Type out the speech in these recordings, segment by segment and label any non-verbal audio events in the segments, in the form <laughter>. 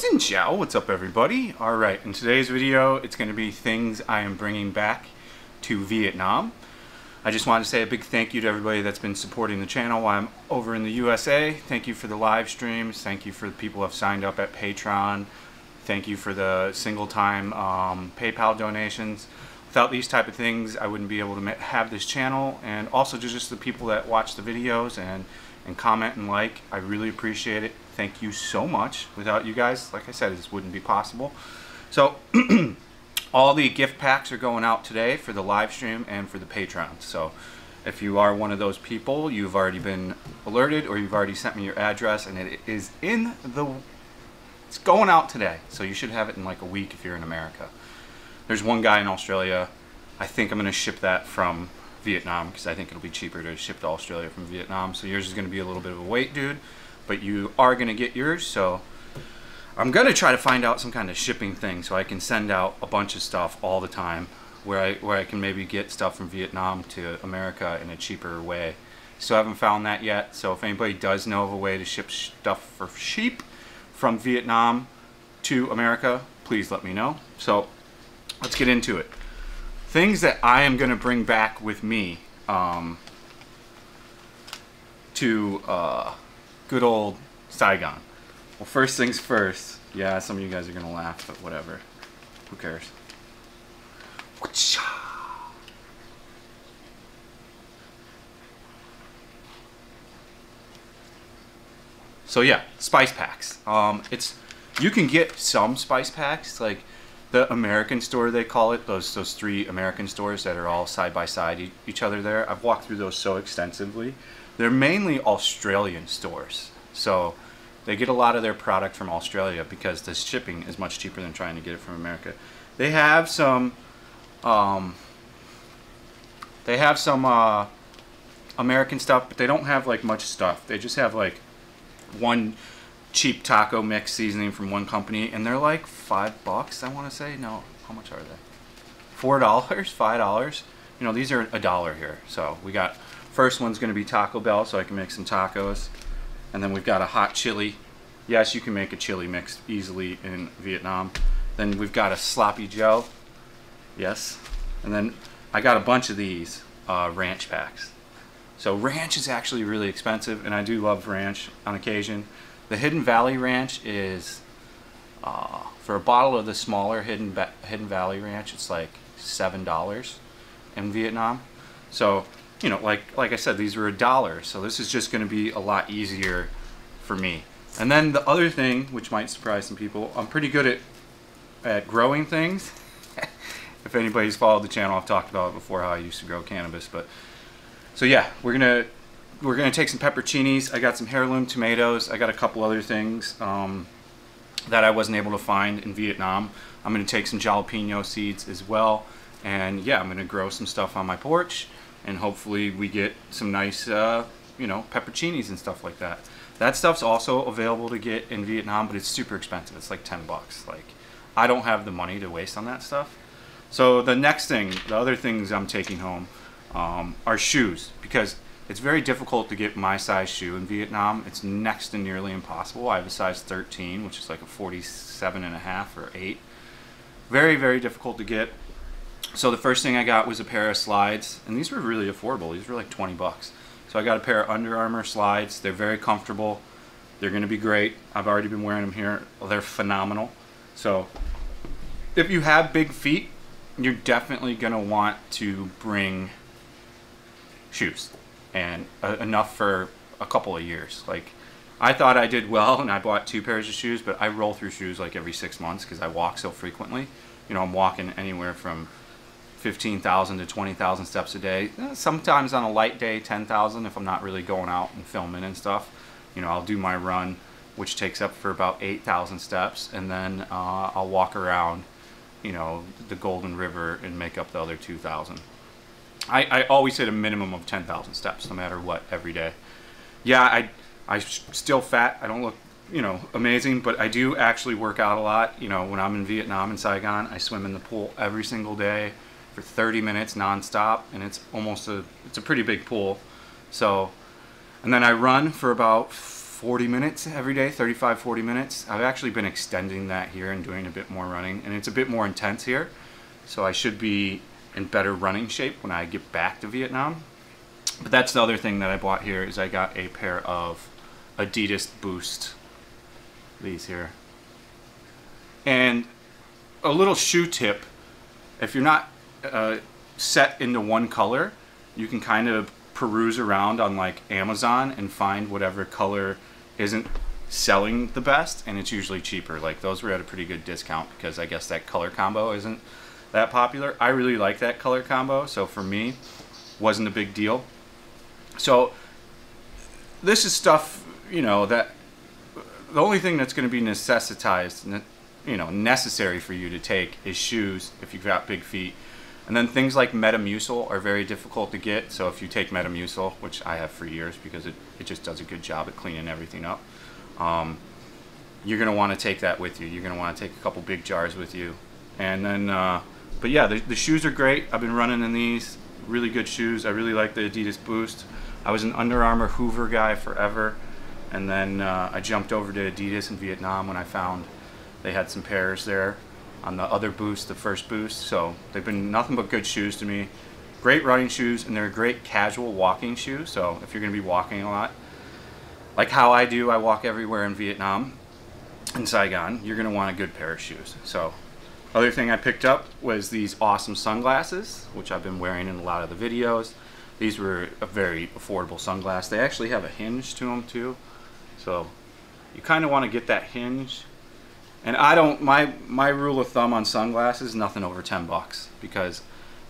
Xin chào, what's up everybody? Alright, in today's video it's going to be things I am bringing back to Vietnam. I just wanted to say a big thank you to everybody that's been supporting the channel while I'm over in the USA. Thank you for the live streams, thank you for the people who have signed up at Patreon, thank you for the single time um, PayPal donations. Without these type of things I wouldn't be able to have this channel and also just the people that watch the videos and and comment and like. I really appreciate it. Thank you so much. Without you guys, like I said, this wouldn't be possible. So, <clears throat> all the gift packs are going out today for the live stream and for the Patreon. So, if you are one of those people, you've already been alerted or you've already sent me your address and it is in the it's going out today. So you should have it in like a week if you're in America. There's one guy in Australia. I think I'm going to ship that from Vietnam because I think it'll be cheaper to ship to Australia from Vietnam. So yours is going to be a little bit of a wait, dude. But you are going to get yours. So I'm going to try to find out some kind of shipping thing so I can send out a bunch of stuff all the time where I, where I can maybe get stuff from Vietnam to America in a cheaper way. Still haven't found that yet. So if anybody does know of a way to ship stuff for cheap from Vietnam to America, please let me know. So let's get into it things that I am going to bring back with me um, to uh, good old Saigon. Well, first things first. Yeah, some of you guys are going to laugh, but whatever. Who cares? So yeah, spice packs. Um, it's you can get some spice packs like the American store they call it those those three American stores that are all side by side each other there. I've walked through those so extensively. They're mainly Australian stores. So they get a lot of their product from Australia because the shipping is much cheaper than trying to get it from America. They have some um, they have some uh, American stuff but they don't have like much stuff. They just have like one cheap taco mix seasoning from one company, and they're like five bucks. I want to say no. How much are they? Four dollars, <laughs> five dollars. You know, these are a dollar here. So we got first one's going to be Taco Bell, so I can make some tacos, and then we've got a hot chili. Yes, you can make a chili mix easily in Vietnam. Then we've got a sloppy Joe. Yes, and then I got a bunch of these uh, ranch packs. So ranch is actually really expensive, and I do love ranch on occasion. The Hidden Valley Ranch is, uh, for a bottle of the smaller Hidden, ba Hidden Valley Ranch, it's like $7 in Vietnam. So, you know, like, like I said, these were a dollar. So this is just going to be a lot easier for me. And then the other thing, which might surprise some people, I'm pretty good at, at growing things. <laughs> if anybody's followed the channel, I've talked about it before how I used to grow cannabis. But so yeah, we're gonna we're going to take some pepperoncinis. I got some heirloom tomatoes. I got a couple other things um, that I wasn't able to find in Vietnam. I'm going to take some jalapeno seeds as well. And yeah, I'm going to grow some stuff on my porch. And hopefully we get some nice, uh, you know, pepperoncinis and stuff like that. That stuff's also available to get in Vietnam, but it's super expensive. It's like 10 bucks. Like, I don't have the money to waste on that stuff. So the next thing, the other things I'm taking home um, are shoes because it's very difficult to get my size shoe in Vietnam. It's next to nearly impossible. I have a size 13, which is like a 47 and a half or 8. Very, very difficult to get. So the first thing I got was a pair of slides, and these were really affordable. These were like 20 bucks. So I got a pair of Under Armour slides. They're very comfortable. They're going to be great. I've already been wearing them here. They're phenomenal. So if you have big feet, you're definitely going to want to bring shoes and uh, enough for a couple of years. Like, I thought I did well, and I bought two pairs of shoes, but I roll through shoes like every six months because I walk so frequently. You know, I'm walking anywhere from 15,000 to 20,000 steps a day. Eh, sometimes on a light day, 10,000 if I'm not really going out and filming and stuff. You know, I'll do my run, which takes up for about 8,000 steps, and then uh, I'll walk around, you know, the Golden River and make up the other 2,000. I, I always hit a minimum of 10,000 steps no matter what every day. Yeah, I, I'm still fat. I don't look, you know, amazing, but I do actually work out a lot. You know, when I'm in Vietnam in Saigon, I swim in the pool every single day for 30 minutes nonstop, and it's almost a, it's a pretty big pool. So, and then I run for about 40 minutes every day 35 40 minutes i've actually been extending that here and doing a bit more running and it's a bit more intense here so i should be in better running shape when i get back to vietnam. But that's the other thing that i bought here is i got a pair of adidas boost. These here. And a little shoe tip if you're not uh, set into one color you can kind of peruse around on like Amazon and find whatever color isn't selling the best and it's usually cheaper. Like those were at a pretty good discount because I guess that color combo isn't that popular. I really like that color combo, so for me wasn't a big deal. So this is stuff, you know, that the only thing that's going to be necessitized, you know, necessary for you to take is shoes if you've got big feet and then things like Metamucil are very difficult to get. So if you take Metamucil, which I have for years because it, it just does a good job at cleaning everything up, um, you're going to want to take that with you. You're going to want to take a couple big jars with you. And then, uh, but yeah, the, the shoes are great. I've been running in these. Really good shoes. I really like the Adidas Boost. I was an Under Armour HOVR guy forever. And then uh, I jumped over to Adidas in Vietnam when I found they had some pairs there on the other boost, the first boost. So they've been nothing but good shoes to me. Great running shoes, and they're a great casual walking shoe. So if you're going to be walking a lot, like how I do, I walk everywhere in Vietnam, in Saigon, you're going to want a good pair of shoes. So other thing I picked up was these awesome sunglasses, which I've been wearing in a lot of the videos. These were a very affordable sunglass. They actually have a hinge to them too. So you kind of want to get that hinge and I don't my my rule of thumb on sunglasses nothing over 10 bucks because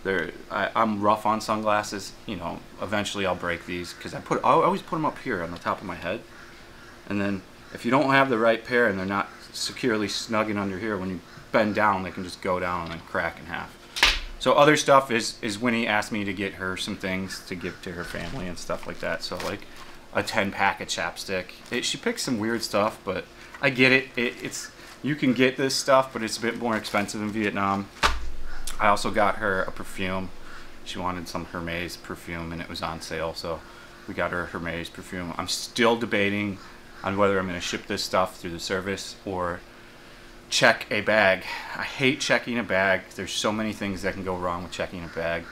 they're I, am rough on sunglasses. You know, eventually I'll break these because I put I always put them up here on the top of my head, and then if you don't have the right pair and they're not securely snugging under here, when you bend down, they can just go down and crack in half. So other stuff is is Winnie asked me to get her some things to give to her family and stuff like that. So like a 10 pack of chapstick. It, she picks some weird stuff, but I get it. it it's you can get this stuff, but it's a bit more expensive in Vietnam. I also got her a perfume. She wanted some Hermes perfume and it was on sale, so we got her Hermes perfume. I'm still debating on whether I'm going to ship this stuff through the service or check a bag. I hate checking a bag. There's so many things that can go wrong with checking a bag.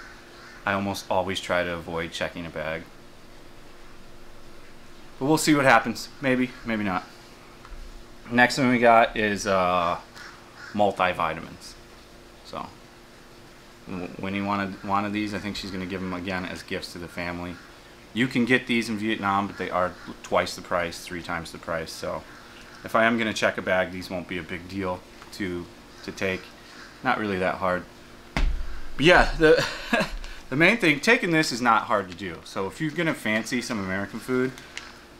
I almost always try to avoid checking a bag. But we'll see what happens. Maybe, maybe not. Next one we got is uh, multivitamins. So Winnie wanted wanted these. I think she's going to give them again as gifts to the family. You can get these in Vietnam, but they are twice the price, three times the price. So if I am going to check a bag, these won't be a big deal to to take. Not really that hard. But yeah, the <laughs> the main thing taking this is not hard to do. So if you're going to fancy some American food,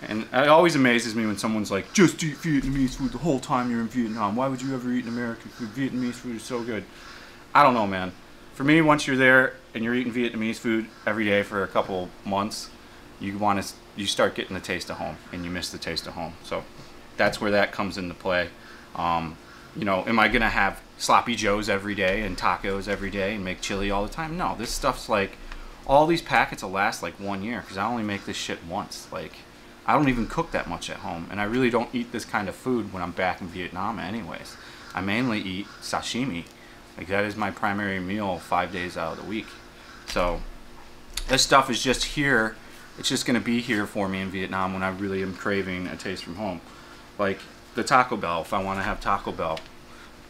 and it always amazes me when someone's like, just eat Vietnamese food the whole time you're in Vietnam. Why would you ever eat an American food? Vietnamese food is so good. I don't know, man. For me, once you're there and you're eating Vietnamese food every day for a couple months, you want to you start getting the taste of home, and you miss the taste of home. So that's where that comes into play. Um, you know, am I gonna have sloppy joes every day and tacos every day and make chili all the time? No, this stuff's like all these packets will last like one year because I only make this shit once. Like I don't even cook that much at home, and I really don't eat this kind of food when I'm back in Vietnam anyways. I mainly eat sashimi. Like that is my primary meal five days out of the week. So this stuff is just here. It's just gonna be here for me in Vietnam when I really am craving a taste from home. Like the Taco Bell, if I wanna have Taco Bell,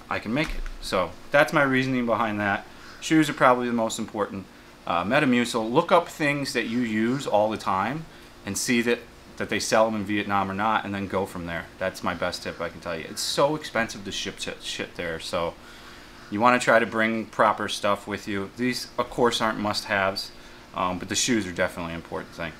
I can make it. So that's my reasoning behind that. Shoes are probably the most important. Uh, Metamucil, look up things that you use all the time and see that that they sell them in Vietnam or not, and then go from there. That's my best tip I can tell you. It's so expensive to ship shit there, so you want to try to bring proper stuff with you. These, of course, aren't must-haves, um, but the shoes are definitely an important thing.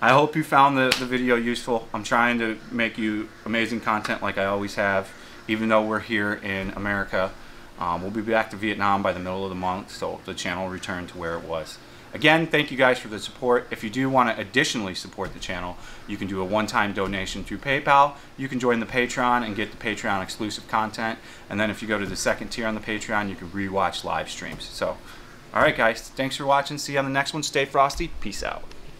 I hope you found the, the video useful. I'm trying to make you amazing content like I always have, even though we're here in America. Um, we'll be back to Vietnam by the middle of the month, so the channel will return to where it was. Again, thank you guys for the support. If you do want to additionally support the channel, you can do a one-time donation through PayPal. You can join the Patreon and get the Patreon exclusive content. And then if you go to the second tier on the Patreon, you can rewatch live streams. So, all right, guys, thanks for watching. See you on the next one. Stay frosty. Peace out.